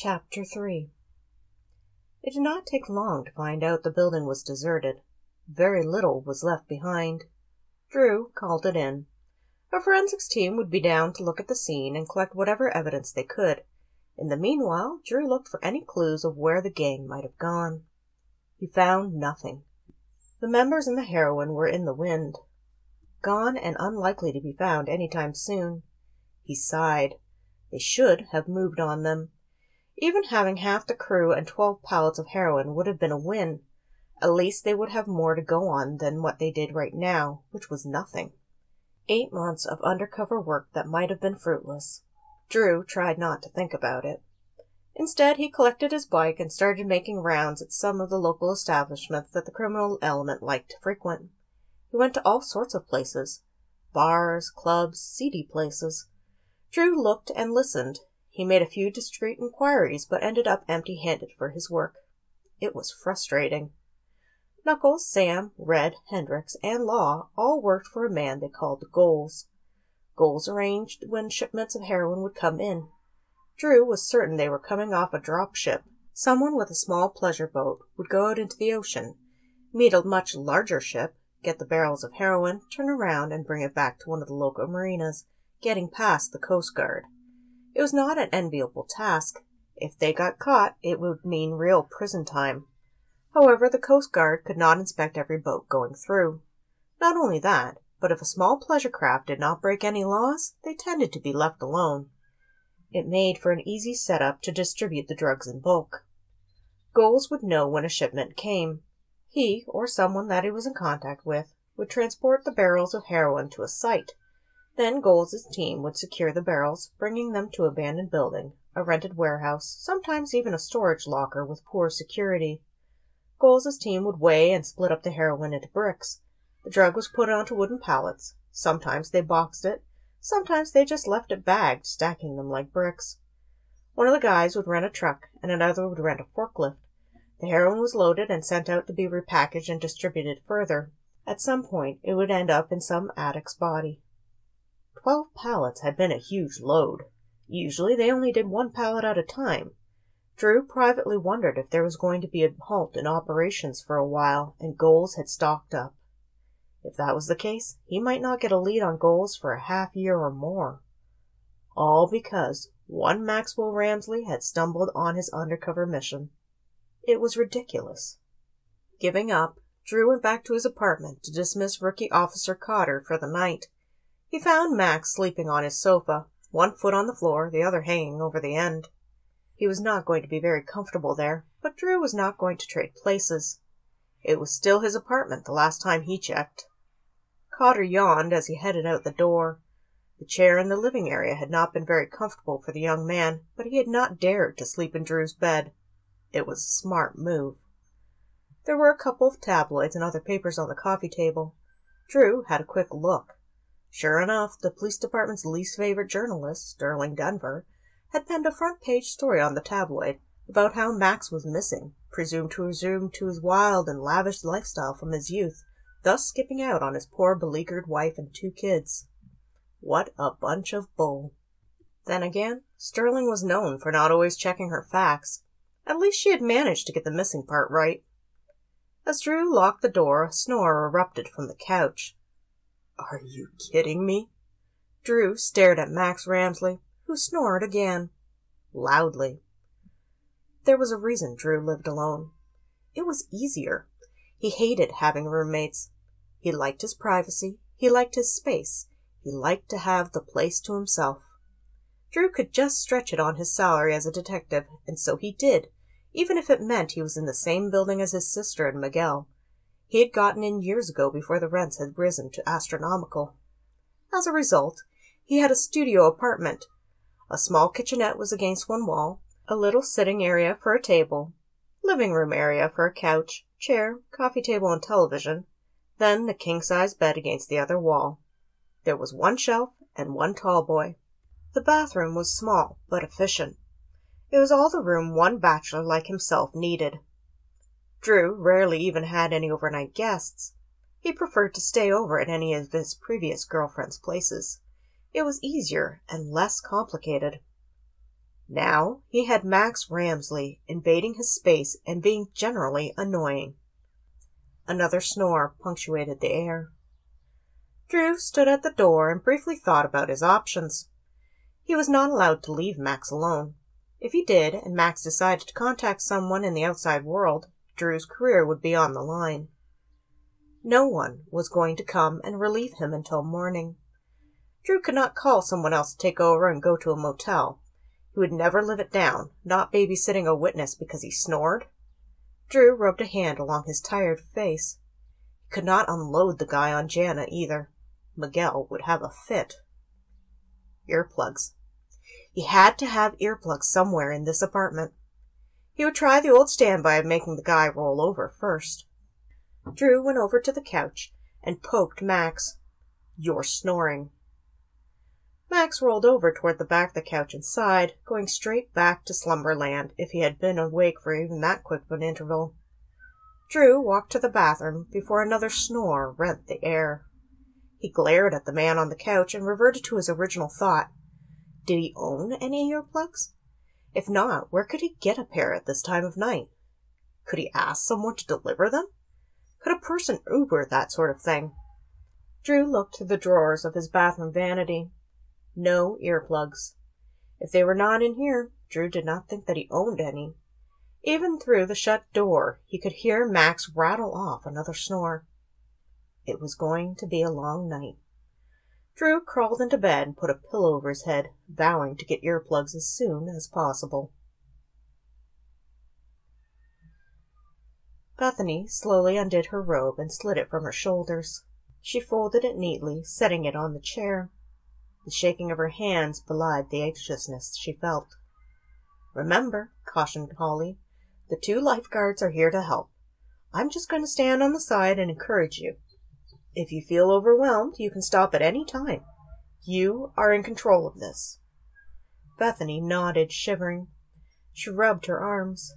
Chapter 3 It did not take long to find out the building was deserted. Very little was left behind. Drew called it in. A forensics team would be down to look at the scene and collect whatever evidence they could. In the meanwhile, Drew looked for any clues of where the gang might have gone. He found nothing. The members and the heroin were in the wind. Gone and unlikely to be found any time soon. He sighed. They should have moved on them. Even having half the crew and twelve pallets of heroin would have been a win. At least they would have more to go on than what they did right now, which was nothing. Eight months of undercover work that might have been fruitless. Drew tried not to think about it. Instead, he collected his bike and started making rounds at some of the local establishments that the criminal element liked to frequent. He went to all sorts of places bars, clubs, seedy places. Drew looked and listened, he made a few discreet inquiries, but ended up empty handed for his work. It was frustrating. Knuckles, Sam, Red, Hendricks, and Law all worked for a man they called Goals. Goals arranged when shipments of heroin would come in. Drew was certain they were coming off a drop ship. Someone with a small pleasure boat would go out into the ocean, meet a much larger ship, get the barrels of heroin, turn around, and bring it back to one of the local marinas, getting past the Coast Guard. It was not an enviable task. If they got caught, it would mean real prison time. However, the Coast Guard could not inspect every boat going through. Not only that, but if a small pleasure craft did not break any laws, they tended to be left alone. It made for an easy setup to distribute the drugs in bulk. Goals would know when a shipment came. He, or someone that he was in contact with, would transport the barrels of heroin to a site then Goals' team would secure the barrels, bringing them to abandoned building, a rented warehouse, sometimes even a storage locker with poor security. Goals' team would weigh and split up the heroin into bricks. The drug was put onto wooden pallets. Sometimes they boxed it. Sometimes they just left it bagged, stacking them like bricks. One of the guys would rent a truck, and another would rent a forklift. The heroin was loaded and sent out to be repackaged and distributed further. At some point, it would end up in some addict's body. Twelve pallets had been a huge load. Usually they only did one pallet at a time. Drew privately wondered if there was going to be a halt in operations for a while and Goals had stocked up. If that was the case, he might not get a lead on Goals for a half year or more. All because one Maxwell Ramsley had stumbled on his undercover mission. It was ridiculous. Giving up, Drew went back to his apartment to dismiss Rookie Officer Cotter for the night. He found Max sleeping on his sofa, one foot on the floor, the other hanging over the end. He was not going to be very comfortable there, but Drew was not going to trade places. It was still his apartment the last time he checked. Cotter yawned as he headed out the door. The chair in the living area had not been very comfortable for the young man, but he had not dared to sleep in Drew's bed. It was a smart move. There were a couple of tabloids and other papers on the coffee table. Drew had a quick look. Sure enough, the police department's least favorite journalist, Sterling Denver, had penned a front page story on the tabloid about how Max was missing, presumed to resume to his wild and lavish lifestyle from his youth, thus skipping out on his poor beleaguered wife and two kids. What a bunch of bull. Then again, Sterling was known for not always checking her facts. At least she had managed to get the missing part right. As Drew locked the door, a snore erupted from the couch. Are you kidding me? Drew stared at Max Ramsley, who snored again. Loudly. There was a reason Drew lived alone. It was easier. He hated having roommates. He liked his privacy. He liked his space. He liked to have the place to himself. Drew could just stretch it on his salary as a detective, and so he did, even if it meant he was in the same building as his sister and Miguel. He had gotten in years ago before the rents had risen to astronomical. As a result, he had a studio apartment. A small kitchenette was against one wall, a little sitting area for a table, living room area for a couch, chair, coffee table, and television, then the king size bed against the other wall. There was one shelf and one tall boy. The bathroom was small but efficient. It was all the room one bachelor like himself needed. Drew rarely even had any overnight guests. He preferred to stay over at any of his previous girlfriend's places. It was easier and less complicated. Now he had Max Ramsley invading his space and being generally annoying. Another snore punctuated the air. Drew stood at the door and briefly thought about his options. He was not allowed to leave Max alone. If he did, and Max decided to contact someone in the outside world, Drew's career would be on the line. No one was going to come and relieve him until morning. Drew could not call someone else to take over and go to a motel. He would never live it down, not babysitting a witness because he snored. Drew rubbed a hand along his tired face. He could not unload the guy on Jana either. Miguel would have a fit. Earplugs. He had to have earplugs somewhere in this apartment. He would try the old standby of making the guy roll over first. Drew went over to the couch and poked Max. You're snoring. Max rolled over toward the back of the couch and sighed, going straight back to slumberland if he had been awake for even that quick of an interval. Drew walked to the bathroom before another snore rent the air. He glared at the man on the couch and reverted to his original thought. Did he own any earplugs? If not, where could he get a pair at this time of night? Could he ask someone to deliver them? Could a person Uber that sort of thing? Drew looked through the drawers of his bathroom vanity. No earplugs. If they were not in here, Drew did not think that he owned any. Even through the shut door, he could hear Max rattle off another snore. It was going to be a long night. Drew crawled into bed and put a pillow over his head, vowing to get earplugs as soon as possible. Bethany slowly undid her robe and slid it from her shoulders. She folded it neatly, setting it on the chair. The shaking of her hands belied the anxiousness she felt. Remember, cautioned Holly, the two lifeguards are here to help. I'm just going to stand on the side and encourage you. If you feel overwhelmed, you can stop at any time. You are in control of this. Bethany nodded, shivering. She rubbed her arms.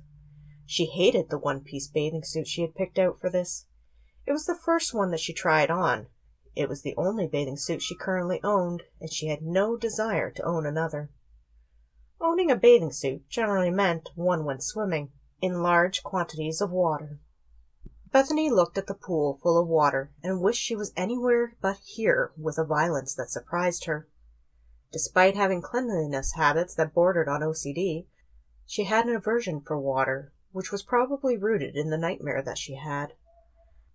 She hated the one piece bathing suit she had picked out for this. It was the first one that she tried on, it was the only bathing suit she currently owned, and she had no desire to own another. Owning a bathing suit generally meant one went swimming in large quantities of water. Bethany looked at the pool full of water and wished she was anywhere but here with a violence that surprised her. Despite having cleanliness habits that bordered on OCD, she had an aversion for water, which was probably rooted in the nightmare that she had.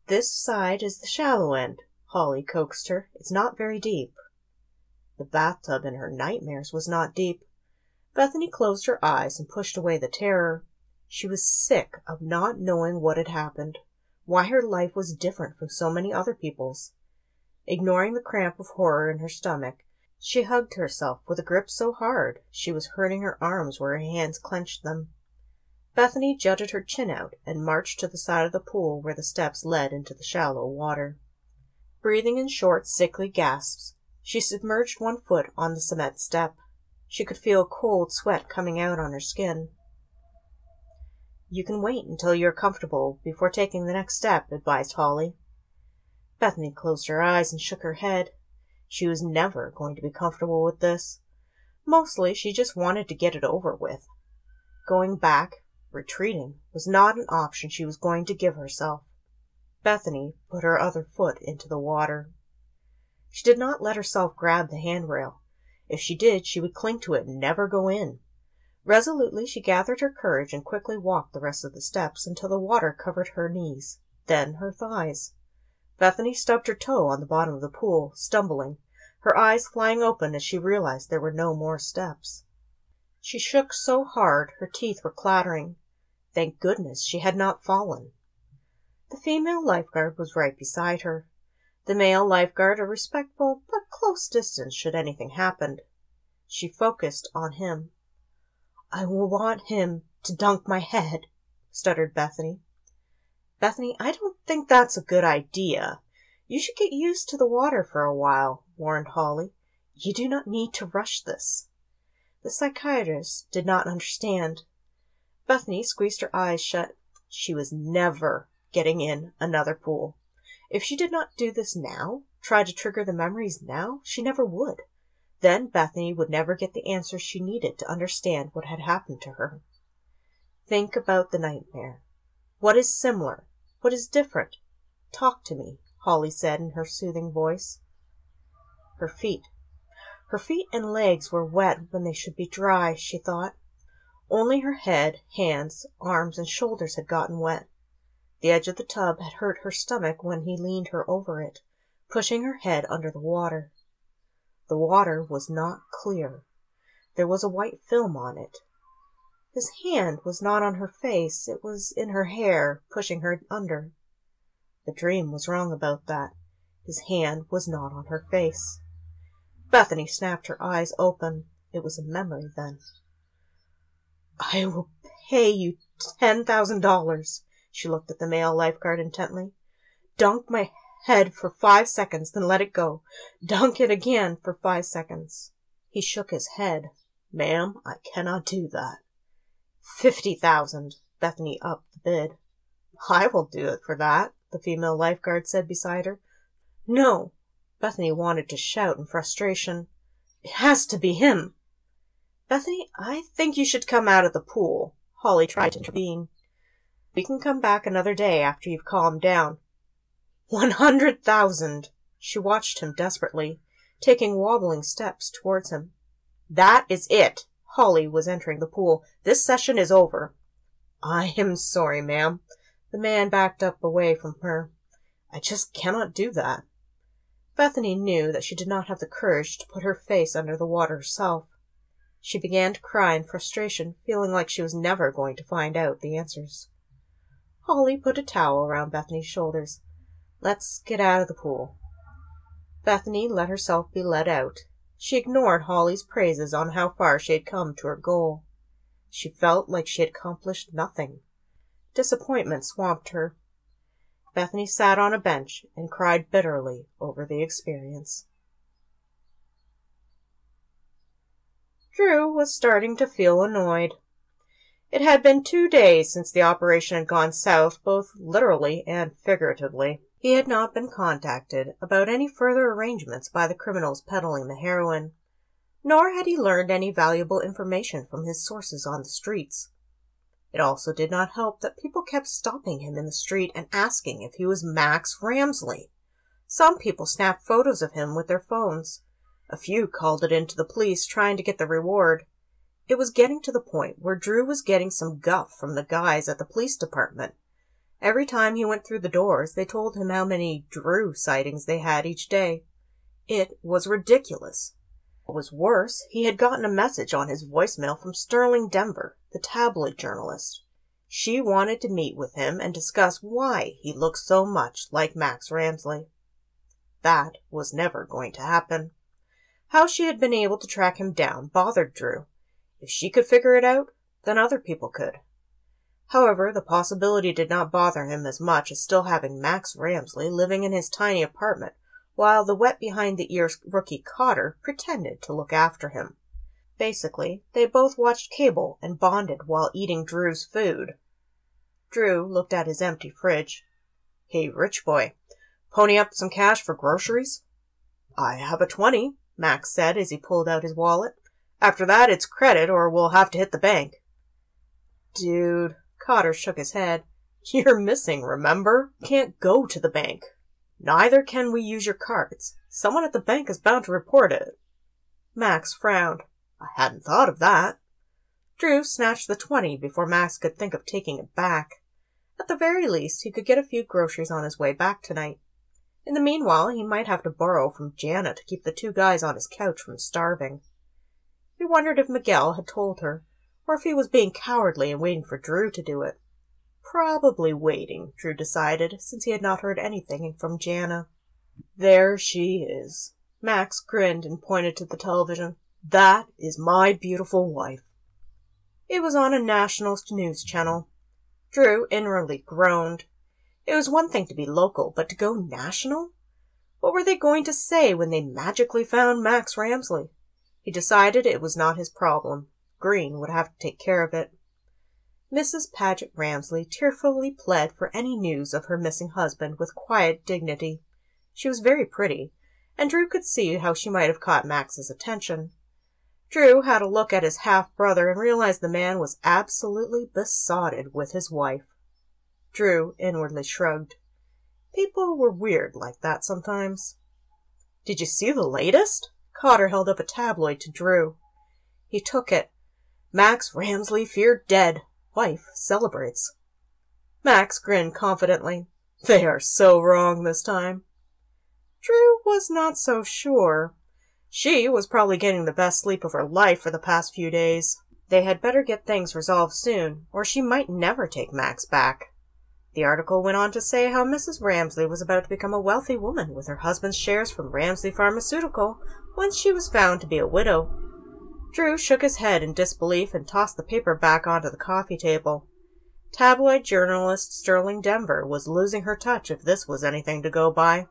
This side is the shallow end, Holly coaxed her. It's not very deep. The bathtub in her nightmares was not deep. Bethany closed her eyes and pushed away the terror. She was sick of not knowing what had happened, why her life was different from so many other people's. Ignoring the cramp of horror in her stomach, she hugged herself with a grip so hard she was hurting her arms where her hands clenched them. Bethany jutted her chin out and marched to the side of the pool where the steps led into the shallow water. Breathing in short, sickly gasps, she submerged one foot on the cement step. She could feel cold sweat coming out on her skin. You can wait until you're comfortable before taking the next step, advised Holly. Bethany closed her eyes and shook her head. She was never going to be comfortable with this. Mostly she just wanted to get it over with. Going back, retreating, was not an option she was going to give herself. Bethany put her other foot into the water. She did not let herself grab the handrail. If she did, she would cling to it and never go in. Resolutely, she gathered her courage and quickly walked the rest of the steps until the water covered her knees, then her thighs. Bethany stubbed her toe on the bottom of the pool, stumbling, her eyes flying open as she realized there were no more steps. She shook so hard her teeth were clattering. Thank goodness she had not fallen. The female lifeguard was right beside her. The male lifeguard a respectful but close distance should anything happen. She focused on him. I will want him to dunk my head, stuttered Bethany. Bethany, I don't think that's a good idea. You should get used to the water for a while, warned Holly. You do not need to rush this. The psychiatrist did not understand. Bethany squeezed her eyes shut. She was never getting in another pool. If she did not do this now, try to trigger the memories now, she never would. Then Bethany would never get the answers she needed to understand what had happened to her. Think about the nightmare. What is similar? What is different? Talk to me, Holly said in her soothing voice. Her feet. Her feet and legs were wet when they should be dry, she thought. Only her head, hands, arms, and shoulders had gotten wet. The edge of the tub had hurt her stomach when he leaned her over it, pushing her head under the water. The water was not clear. There was a white film on it. His hand was not on her face, it was in her hair, pushing her under. The dream was wrong about that. His hand was not on her face. Bethany snapped her eyes open. It was a memory then. I will pay you ten thousand dollars. She looked at the male lifeguard intently. Dunk my head for five seconds, then let it go. Dunk it again for five seconds. He shook his head. Ma'am, I cannot do that. Fifty thousand. Bethany upped the bid. I will do it for that, the female lifeguard said beside her. No. Bethany wanted to shout in frustration. It has to be him. Bethany, I think you should come out of the pool. Holly tried to intervene. We can come back another day after you've calmed down. One hundred thousand! She watched him desperately, taking wobbling steps towards him. That is it! Holly was entering the pool. This session is over. I am sorry, ma'am. The man backed up away from her. I just cannot do that. Bethany knew that she did not have the courage to put her face under the water herself. She began to cry in frustration, feeling like she was never going to find out the answers. Holly put a towel around Bethany's shoulders. Let's get out of the pool. Bethany let herself be led out. She ignored Holly's praises on how far she had come to her goal. She felt like she had accomplished nothing. Disappointment swamped her. Bethany sat on a bench and cried bitterly over the experience. Drew was starting to feel annoyed. It had been two days since the operation had gone south, both literally and figuratively. He had not been contacted about any further arrangements by the criminals peddling the heroin, nor had he learned any valuable information from his sources on the streets. It also did not help that people kept stopping him in the street and asking if he was Max Ramsley. Some people snapped photos of him with their phones. A few called it in to the police trying to get the reward. It was getting to the point where Drew was getting some guff from the guys at the police department. Every time he went through the doors, they told him how many Drew sightings they had each day. It was ridiculous. What was worse, he had gotten a message on his voicemail from Sterling Denver, the tabloid journalist. She wanted to meet with him and discuss why he looked so much like Max Ramsley. That was never going to happen. How she had been able to track him down bothered Drew. If she could figure it out, then other people could. However, the possibility did not bother him as much as still having Max Ramsley living in his tiny apartment while the wet behind the ears rookie Cotter pretended to look after him. Basically, they both watched cable and bonded while eating Drew's food. Drew looked at his empty fridge. Hey, rich boy, pony up some cash for groceries? I have a twenty, Max said as he pulled out his wallet. After that, it's credit or we'll have to hit the bank. Dude, Cotter shook his head. You're missing, remember? Can't go to the bank. Neither can we use your cards. Someone at the bank is bound to report it. Max frowned. I hadn't thought of that. Drew snatched the twenty before Max could think of taking it back. At the very least, he could get a few groceries on his way back tonight. In the meanwhile, he might have to borrow from Jana to keep the two guys on his couch from starving. He wondered if Miguel had told her, or if he was being cowardly and waiting for Drew to do it. Probably waiting, Drew decided, since he had not heard anything from Jana. There she is. Max grinned and pointed to the television. That is my beautiful wife. It was on a national news channel. Drew inwardly groaned. It was one thing to be local, but to go national? What were they going to say when they magically found Max Ramsley? He decided it was not his problem. Green would have to take care of it. Mrs. Paget Ramsley tearfully pled for any news of her missing husband with quiet dignity. She was very pretty, and Drew could see how she might have caught Max's attention. Drew had a look at his half brother and realized the man was absolutely besotted with his wife. Drew inwardly shrugged. People were weird like that sometimes. Did you see the latest? Cotter held up a tabloid to Drew. He took it. Max Ramsley feared dead. Wife celebrates. Max grinned confidently. They are so wrong this time. Drew was not so sure. She was probably getting the best sleep of her life for the past few days. They had better get things resolved soon, or she might never take Max back. The article went on to say how Mrs. Ramsley was about to become a wealthy woman with her husband's shares from Ramsley Pharmaceutical when she was found to be a widow. Drew shook his head in disbelief and tossed the paper back onto the coffee table. Tabloid journalist Sterling Denver was losing her touch if this was anything to go by.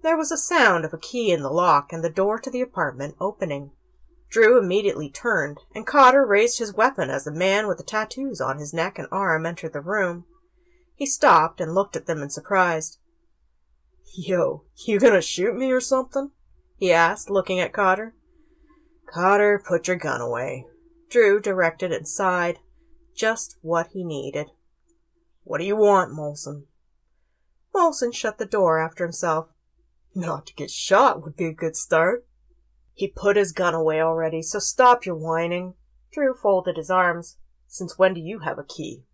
There was a sound of a key in the lock and the door to the apartment opening. Drew immediately turned, and Cotter raised his weapon as the man with the tattoos on his neck and arm entered the room. He stopped and looked at them in surprise. Yo, you gonna shoot me or something? he asked, looking at Cotter. Cotter, put your gun away. Drew directed and sighed. Just what he needed. What do you want, Molson? Molson shut the door after himself. Not to get shot would be a good start. He put his gun away already, so stop your whining. Drew folded his arms. Since when do you have a key?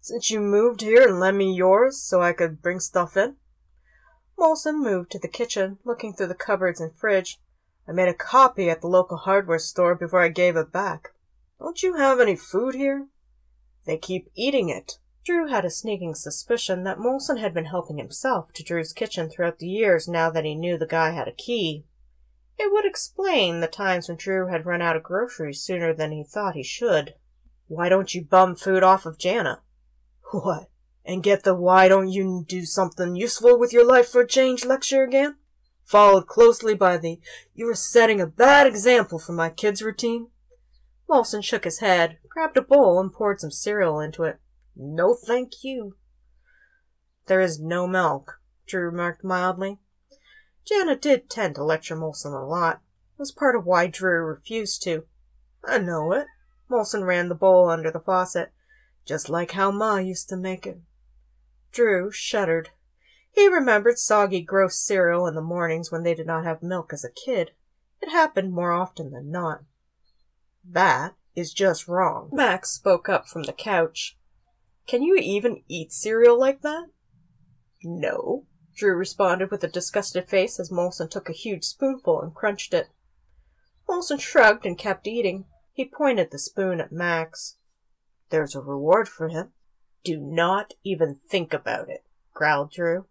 Since you moved here and lent me yours so I could bring stuff in. Molson moved to the kitchen, looking through the cupboards and fridge. I made a copy at the local hardware store before I gave it back. Don't you have any food here? They keep eating it. Drew had a sneaking suspicion that Molson had been helping himself to Drew's kitchen throughout the years now that he knew the guy had a key. It would explain the times when Drew had run out of groceries sooner than he thought he should. Why don't you bum food off of Jana? What? And get the why don't you do something useful with your life for a change lecture again? Followed closely by the you are setting a bad example for my kids routine? Molson shook his head, grabbed a bowl, and poured some cereal into it. No, thank you. There is no milk, Drew remarked mildly. Jana did tend to lecture Molson a lot. It was part of why Drew refused to. I know it. Molson ran the bowl under the faucet, just like how Ma used to make it. Drew shuddered. He remembered soggy, gross cereal in the mornings when they did not have milk as a kid. It happened more often than not. That is just wrong. Max spoke up from the couch. Can you even eat cereal like that? No, Drew responded with a disgusted face as Molson took a huge spoonful and crunched it. Molson shrugged and kept eating. He pointed the spoon at Max. There's a reward for him. Do not even think about it, growled Drew.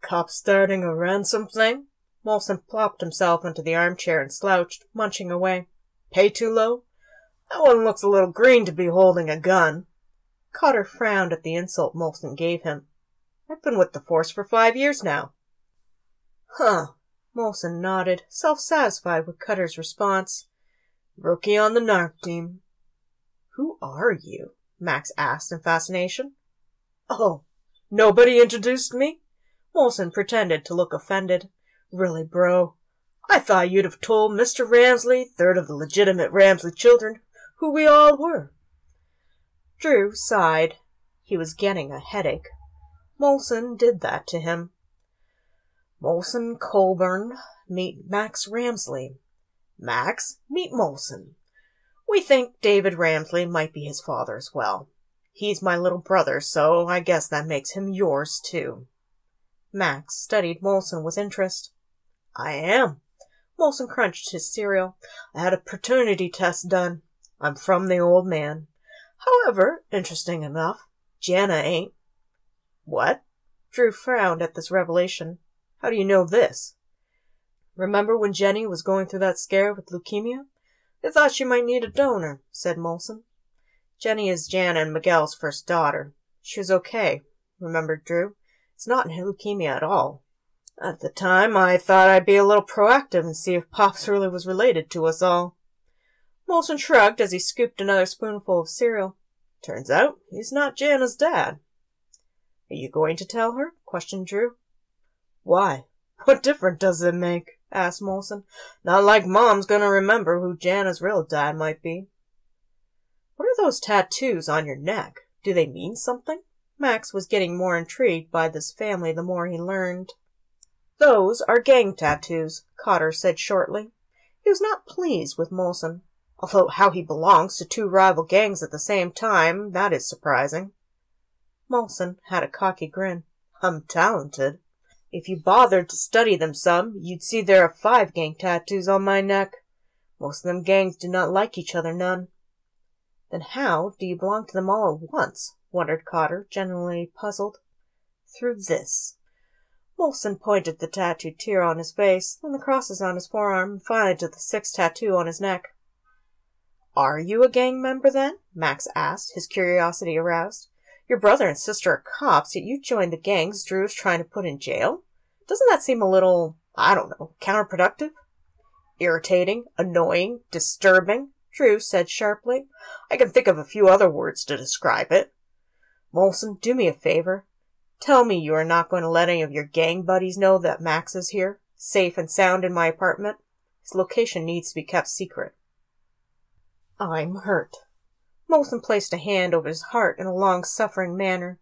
Cop starting a ransom thing? Molson plopped himself into the armchair and slouched, munching away. Pay too low? That one looks a little green to be holding a gun. Cotter frowned at the insult Molson gave him. I've been with the force for five years now. Huh. Molson nodded, self-satisfied with Cotter's response. Rookie on the NARC team. Who are you? Max asked in fascination. Oh, nobody introduced me? Molson pretended to look offended. Really, bro, I thought you'd have told Mr. Ramsley, third of the legitimate Ramsley children, who we all were. Drew sighed. He was getting a headache. Molson did that to him. Molson Colborne, meet Max Ramsley. Max, meet Molson. We think David Ramsley might be his father as well. He's my little brother, so I guess that makes him yours too. Max studied Molson with interest. I am. Molson crunched his cereal. I had a paternity test done. I'm from the old man. However, interesting enough, Jana ain't. What? Drew frowned at this revelation. How do you know this? Remember when Jenny was going through that scare with leukemia? They thought she might need a donor, said Molson. Jenny is Jana and Miguel's first daughter. She was okay, remembered Drew. It's not in leukemia at all. At the time, I thought I'd be a little proactive and see if Pops really was related to us all. Molson shrugged as he scooped another spoonful of cereal. Turns out he's not Jana's dad. Are you going to tell her? questioned Drew. Why? What difference does it make? asked Molson. Not like Mom's gonna remember who Jana's real dad might be. What are those tattoos on your neck? Do they mean something? Max was getting more intrigued by this family the more he learned. Those are gang tattoos, Cotter said shortly. He was not pleased with Molson. Although how he belongs to two rival gangs at the same time, that is surprising. Molson had a cocky grin. I'm talented. If you bothered to study them some, you'd see there are five gang tattoos on my neck. Most of them gangs do not like each other none. Then how do you belong to them all at once? Wondered Cotter, genuinely puzzled. Through this. Molson pointed the tattooed tear on his face, then the crosses on his forearm, and finally to the sixth tattoo on his neck. Are you a gang member then? Max asked, his curiosity aroused. Your brother and sister are cops, yet you joined the gangs Drew is trying to put in jail? Doesn't that seem a little, I don't know, counterproductive? Irritating, annoying, disturbing, Drew said sharply. I can think of a few other words to describe it. Molson, do me a favor. Tell me you are not going to let any of your gang buddies know that Max is here, safe and sound in my apartment. His location needs to be kept secret. I'm hurt. Molson placed a hand over his heart in a long suffering manner.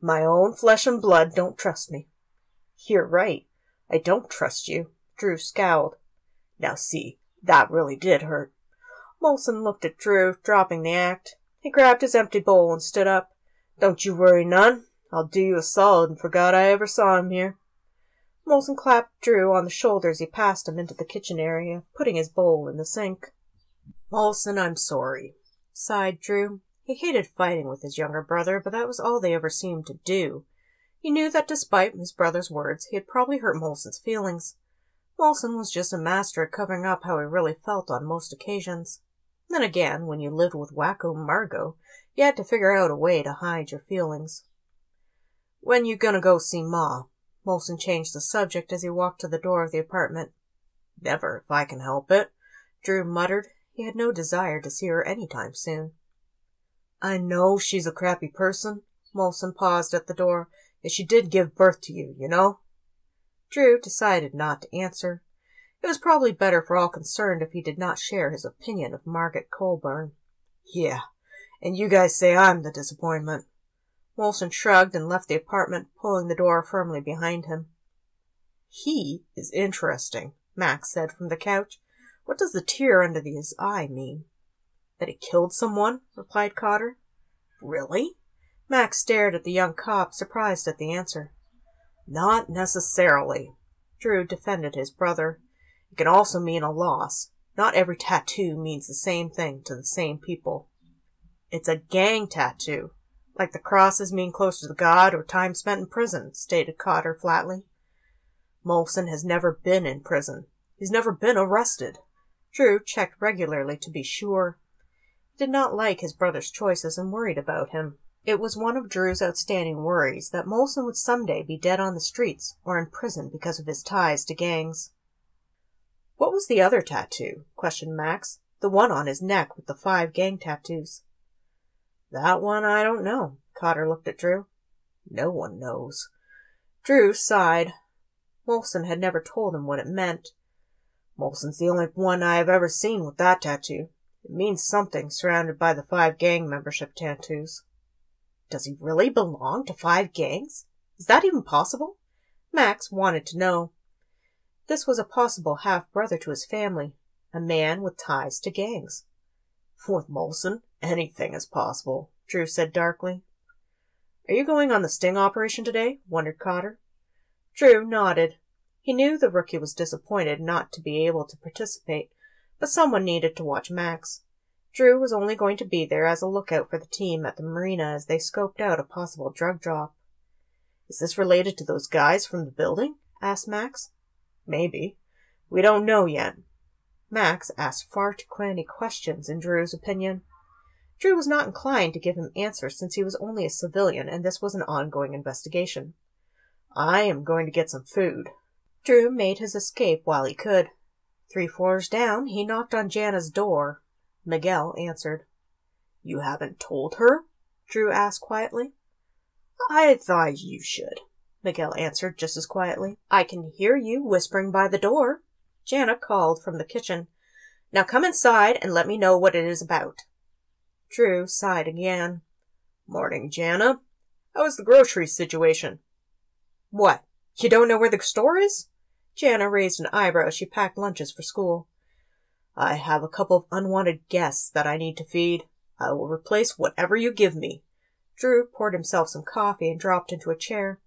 My own flesh and blood don't trust me. You're right. I don't trust you. Drew scowled. Now see, that really did hurt. Molson looked at Drew, dropping the act. He grabbed his empty bowl and stood up. Don't you worry none. I'll do you a solid and forgot I ever saw him here. Molson clapped Drew on the shoulder as he passed him into the kitchen area, putting his bowl in the sink. Molson, I'm sorry sighed Drew. He hated fighting with his younger brother, but that was all they ever seemed to do. He knew that despite his brother's words, he had probably hurt Molson's feelings. Molson was just a master at covering up how he really felt on most occasions. Then again, when you lived with Wacko Margot, you had to figure out a way to hide your feelings. When you gonna go see Ma? Molson changed the subject as he walked to the door of the apartment. Never, if I can help it, Drew muttered, he had no desire to see her any time soon. I know she's a crappy person. Molson paused at the door. Yet she did give birth to you, you know? Drew decided not to answer. It was probably better for all concerned if he did not share his opinion of Margaret Colborne. Yeah, and you guys say I'm the disappointment. Molson shrugged and left the apartment, pulling the door firmly behind him. He is interesting, Max said from the couch. What does the tear under his eye mean? That he killed someone? replied Cotter. Really? Max stared at the young cop, surprised at the answer. Not necessarily. Drew defended his brother. It can also mean a loss. Not every tattoo means the same thing to the same people. It's a gang tattoo, like the crosses mean closer to the God or time spent in prison, stated Cotter flatly. Molson has never been in prison. He's never been arrested. Drew checked regularly to be sure. He did not like his brother's choices and worried about him. It was one of Drew's outstanding worries that Molson would someday be dead on the streets or in prison because of his ties to gangs. What was the other tattoo? questioned Max. The one on his neck with the five gang tattoos. That one I don't know. Cotter looked at Drew. No one knows. Drew sighed. Molson had never told him what it meant. Molson's the only one I have ever seen with that tattoo. It means something, surrounded by the five gang membership tattoos. Does he really belong to five gangs? Is that even possible? Max wanted to know. This was a possible half-brother to his family, a man with ties to gangs. With Molson, anything is possible, Drew said darkly. Are you going on the sting operation today? wondered Cotter. Drew nodded. He knew the rookie was disappointed not to be able to participate, but someone needed to watch Max. Drew was only going to be there as a lookout for the team at the marina as they scoped out a possible drug drop. Is this related to those guys from the building? asked Max. Maybe. We don't know yet. Max asked far too many questions, in Drew's opinion. Drew was not inclined to give him answers since he was only a civilian and this was an ongoing investigation. I am going to get some food, Drew made his escape while he could. Three floors down, he knocked on Jana's door. Miguel answered. You haven't told her? Drew asked quietly. I thought you should. Miguel answered just as quietly. I can hear you whispering by the door. Jana called from the kitchen. Now come inside and let me know what it is about. Drew sighed again. Morning, Jana. How is the grocery situation? What? You don't know where the store is? Jana raised an eyebrow as she packed lunches for school. I have a couple of unwanted guests that I need to feed. I will replace whatever you give me. Drew poured himself some coffee and dropped into a chair.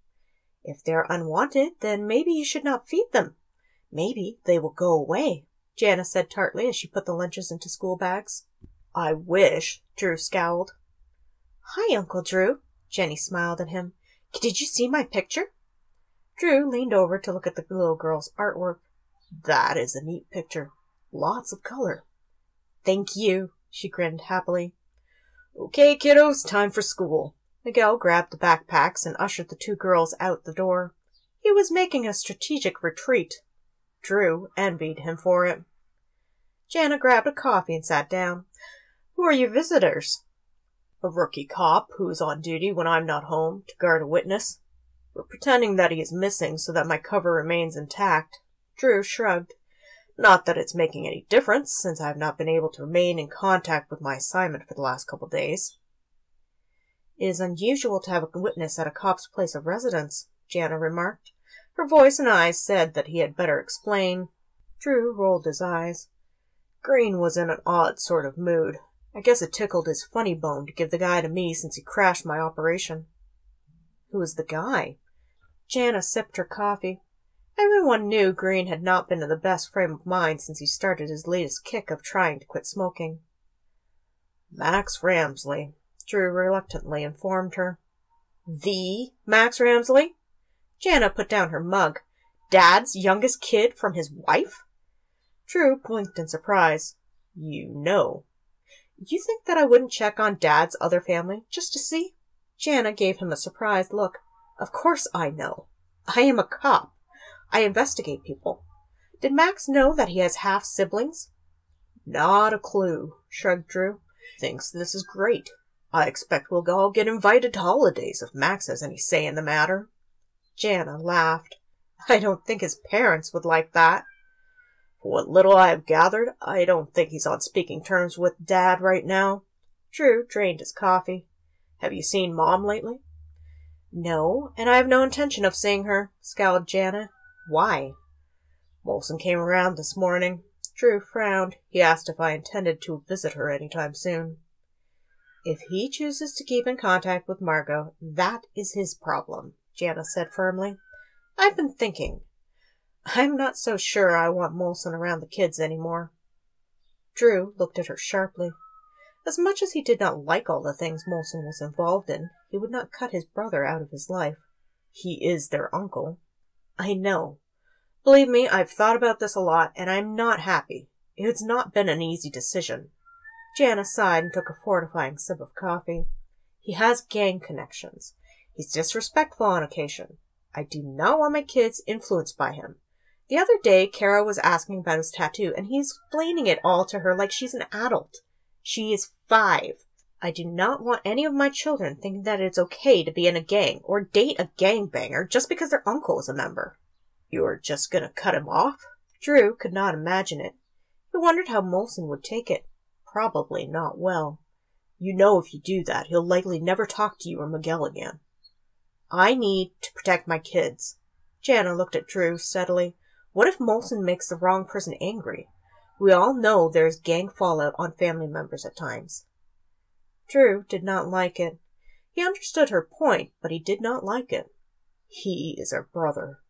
If they're unwanted, then maybe you should not feed them. Maybe they will go away, Jana said tartly as she put the lunches into school bags. I wish, Drew scowled. Hi, Uncle Drew. Jenny smiled at him. Did you see my picture? Drew leaned over to look at the little girl's artwork. That is a neat picture. Lots of color. Thank you, she grinned happily. Okay, kiddos, time for school. Miguel grabbed the backpacks and ushered the two girls out the door. He was making a strategic retreat. Drew envied him for it. Jana grabbed a coffee and sat down. Who are your visitors? A rookie cop who is on duty when I'm not home to guard a witness. We're pretending that he is missing so that my cover remains intact. Drew shrugged. Not that it's making any difference, since I have not been able to remain in contact with my assignment for the last couple of days. It is unusual to have a witness at a cop's place of residence, Jana remarked. Her voice and eyes said that he had better explain. Drew rolled his eyes. Green was in an odd sort of mood. I guess it tickled his funny bone to give the guy to me since he crashed my operation. Who is the guy? Jana sipped her coffee. Everyone knew Green had not been in the best frame of mind since he started his latest kick of trying to quit smoking. Max Ramsley, Drew reluctantly informed her. The Max Ramsley? Jana put down her mug. Dad's youngest kid from his wife? Drew blinked in surprise. You know. You think that I wouldn't check on Dad's other family, just to see? Jana gave him a surprised look. Of course I know. I am a cop. I investigate people. Did Max know that he has half siblings? Not a clue, shrugged Drew. Thinks this is great. I expect we'll all get invited to holidays if Max has any say in the matter. Jana laughed. I don't think his parents would like that. What little I have gathered, I don't think he's on speaking terms with Dad right now. Drew drained his coffee. Have you seen Mom lately? No, and I have no intention of seeing her, scowled Jana. Why? Molson came around this morning. Drew frowned. He asked if I intended to visit her any time soon. If he chooses to keep in contact with Margot, that is his problem, Jana said firmly. I've been thinking. I'm not so sure I want Molson around the kids any more. Drew looked at her sharply. As much as he did not like all the things Molson was involved in, he would not cut his brother out of his life. He is their uncle. I know. Believe me, I've thought about this a lot, and I'm not happy. It's not been an easy decision. Jana sighed and took a fortifying sip of coffee. He has gang connections. He's disrespectful on occasion. I do not want my kids influenced by him. The other day, Kara was asking about his tattoo, and he's explaining it all to her like she's an adult. She is five. I do not want any of my children thinking that it's okay to be in a gang or date a gangbanger just because their uncle is a member. You're just gonna cut him off? Drew could not imagine it. He wondered how Molson would take it. Probably not well. You know if you do that, he'll likely never talk to you or Miguel again. I need to protect my kids. Jana looked at Drew steadily. What if Molson makes the wrong person angry? We all know there's gang fallout on family members at times. Drew did not like it. He understood her point, but he did not like it. He is her brother.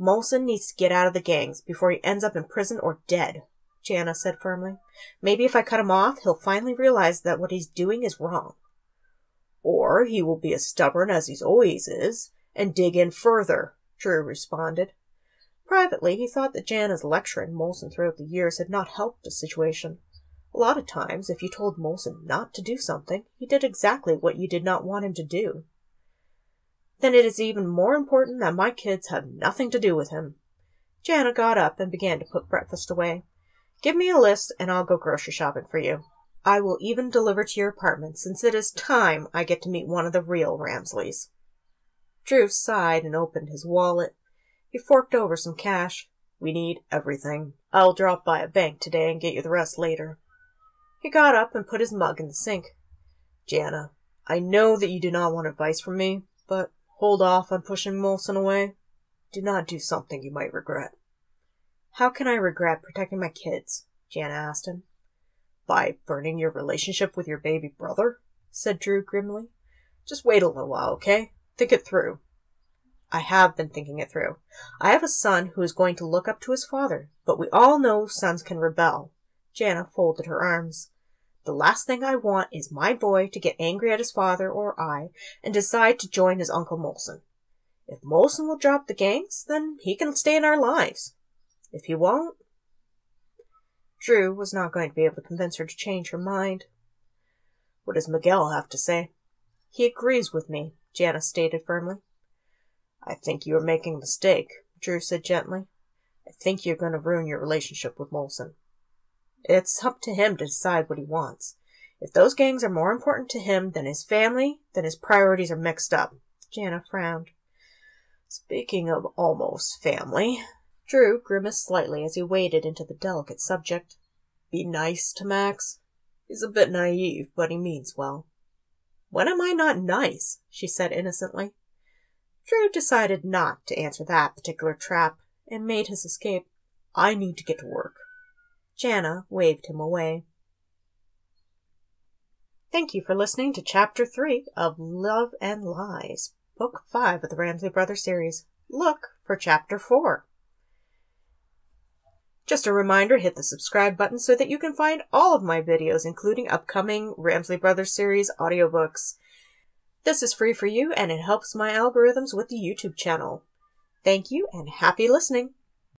Molson needs to get out of the gangs before he ends up in prison or dead. Jana said firmly. Maybe if I cut him off, he'll finally realize that what he's doing is wrong. Or he will be as stubborn as he always is and dig in further, Drew responded. Privately, he thought that Jana's lecturing Molson throughout the years had not helped the situation. A lot of times, if you told Molson not to do something, he did exactly what you did not want him to do. Then it is even more important that my kids have nothing to do with him. Jana got up and began to put breakfast away. Give me a list and I'll go grocery shopping for you. I will even deliver to your apartment since it is time I get to meet one of the real Ramsleys. Drew sighed and opened his wallet. Forked over some cash. We need everything. I'll drop by a bank today and get you the rest later. He got up and put his mug in the sink. Jana, I know that you do not want advice from me, but hold off on pushing Molson away. Do not do something you might regret. How can I regret protecting my kids? Jana asked him. By burning your relationship with your baby brother, said Drew grimly. Just wait a little while, okay? Think it through. I have been thinking it through. I have a son who is going to look up to his father, but we all know sons can rebel. Jana folded her arms. The last thing I want is my boy to get angry at his father or I and decide to join his Uncle Molson. If Molson will drop the gangs, then he can stay in our lives. If he won't, Drew was not going to be able to convince her to change her mind. What does Miguel have to say? He agrees with me, Jana stated firmly. I think you are making a mistake, Drew said gently. I think you're going to ruin your relationship with Molson. It's up to him to decide what he wants. If those gangs are more important to him than his family, then his priorities are mixed up. Jana frowned. Speaking of almost family, Drew grimaced slightly as he waded into the delicate subject. Be nice to Max. He's a bit naive, but he means well. When am I not nice? she said innocently. Drew decided not to answer that particular trap and made his escape. I need to get to work. Jana waved him away. Thank you for listening to Chapter 3 of Love and Lies, Book 5 of the Ramesly Brothers series. Look for Chapter 4. Just a reminder, hit the subscribe button so that you can find all of my videos, including upcoming Ramesly Brothers series audiobooks. This is free for you and it helps my algorithms with the YouTube channel. Thank you and happy listening!